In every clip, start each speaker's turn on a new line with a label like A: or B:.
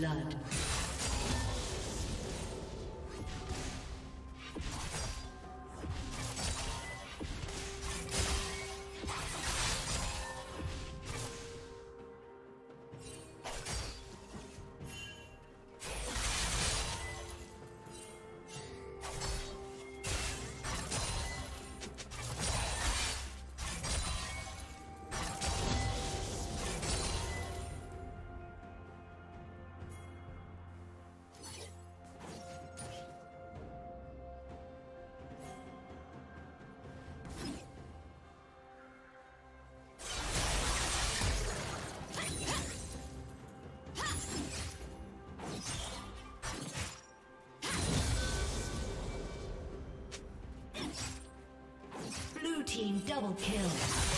A: Blood. Double kill.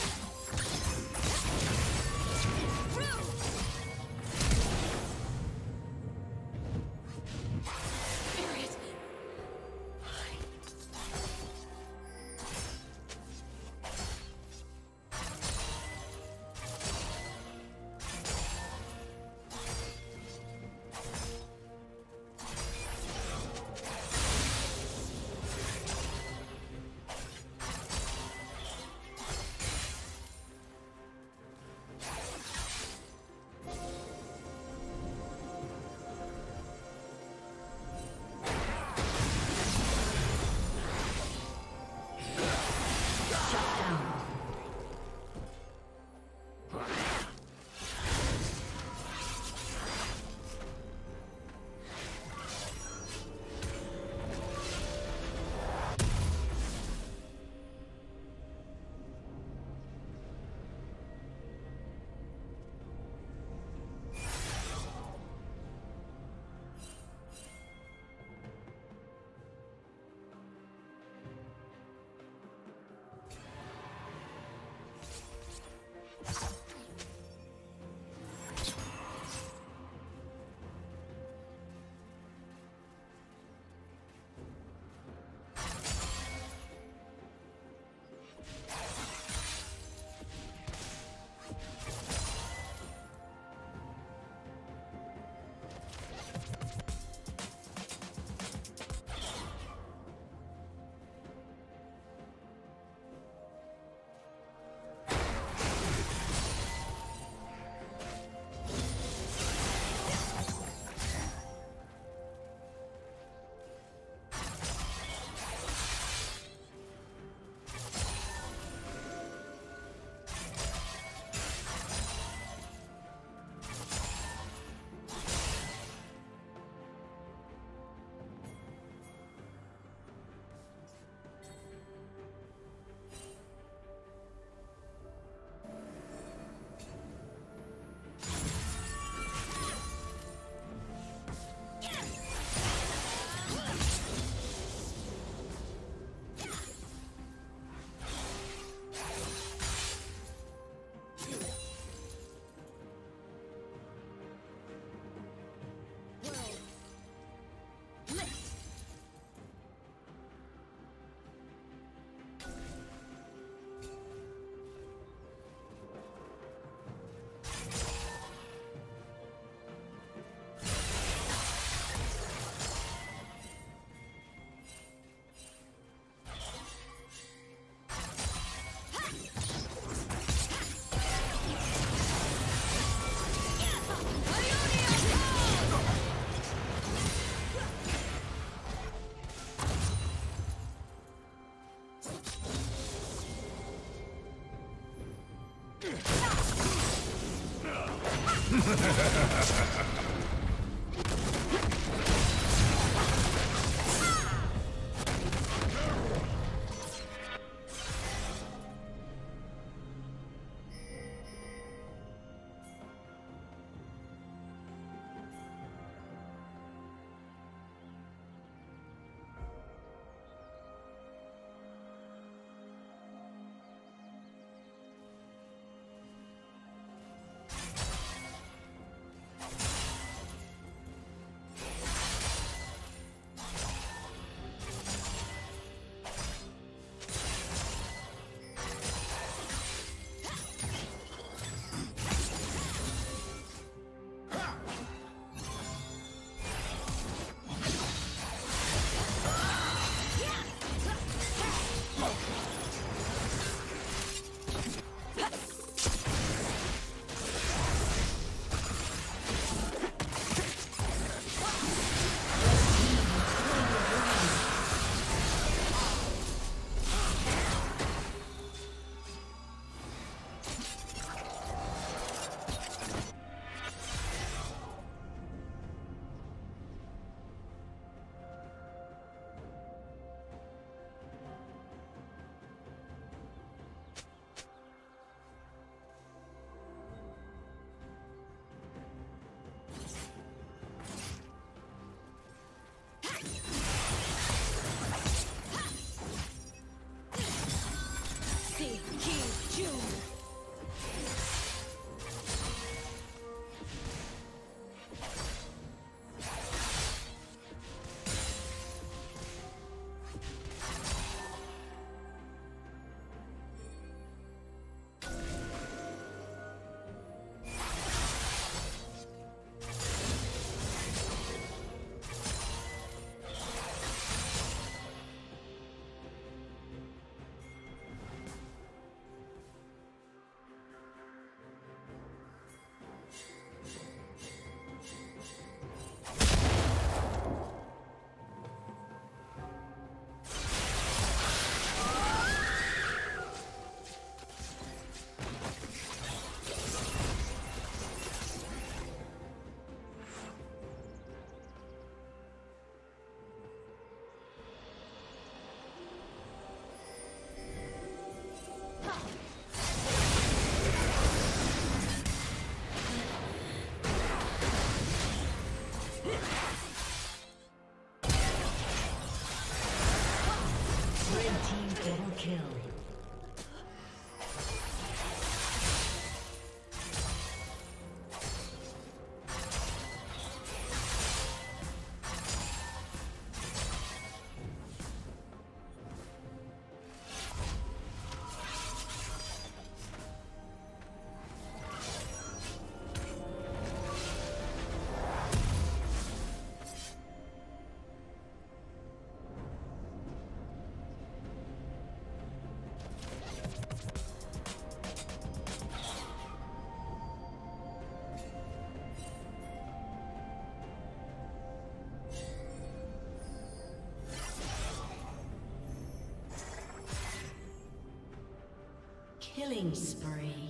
A: Killing spree.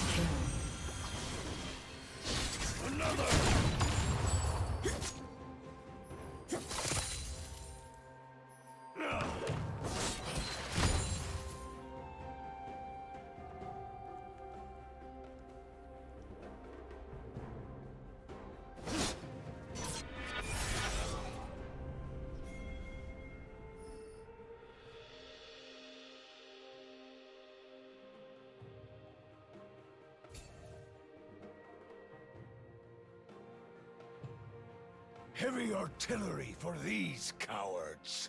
A: Double.
B: Heavy artillery for these cowards.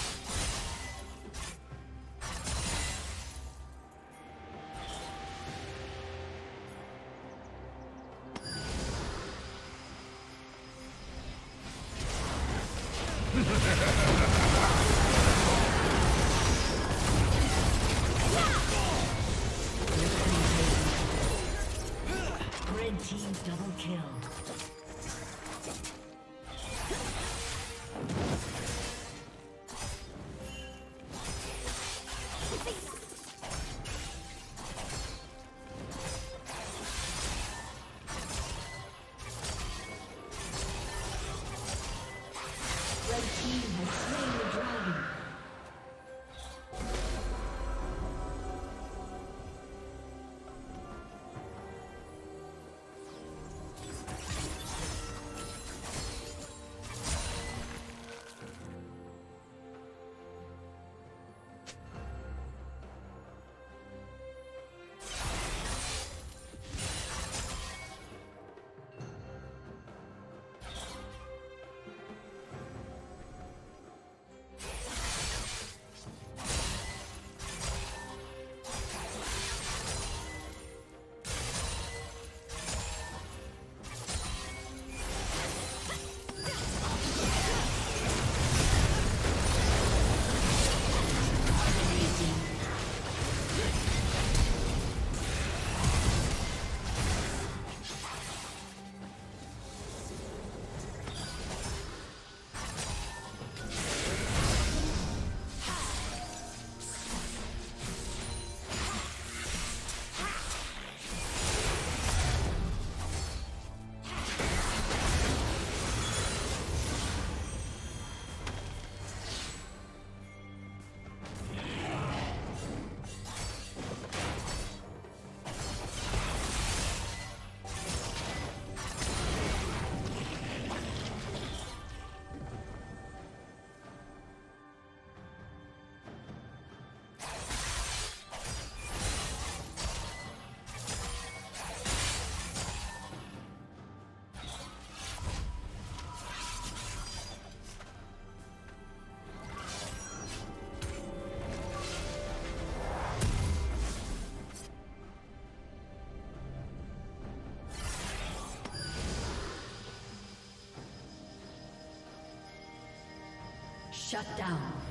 A: Shut down.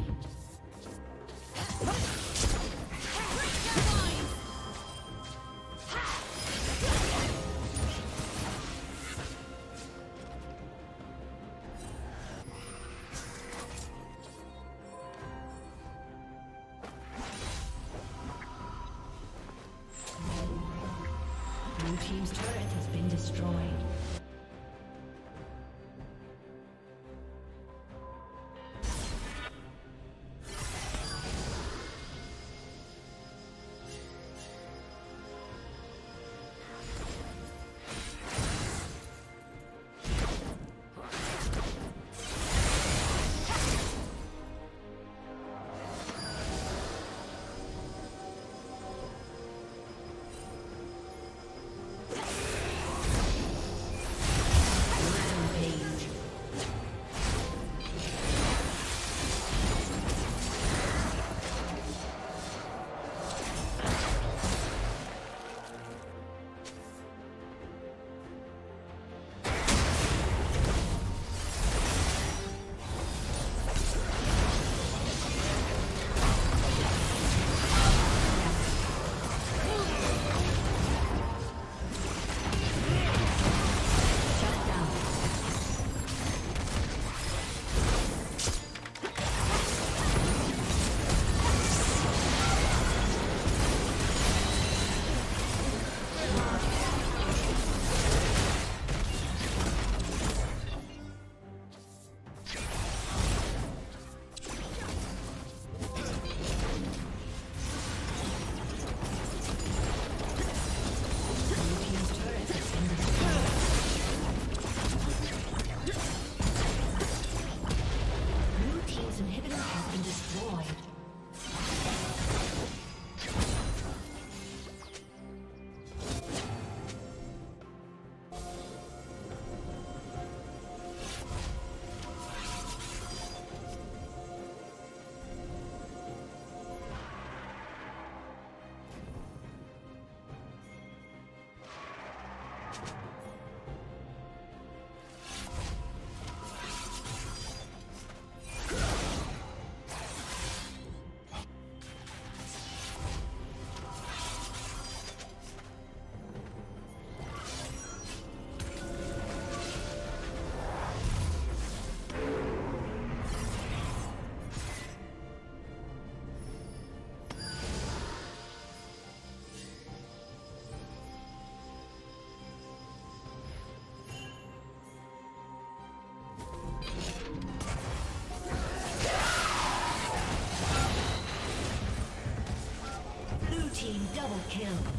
A: kill.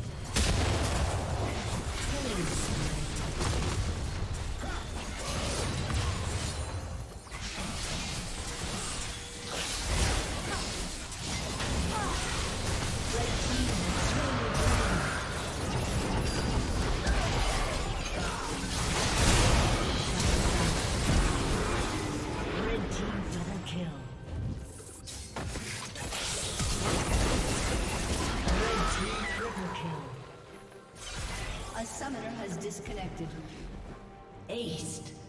A: A summoner has disconnected. Aced.